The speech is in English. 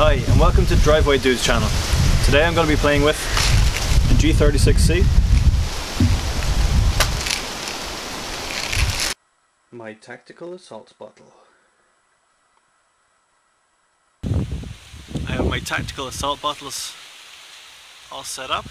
Hi and welcome to Driveway Dudes channel. Today I'm going to be playing with the G36C. My tactical assault bottle. I have my tactical assault bottles all set up.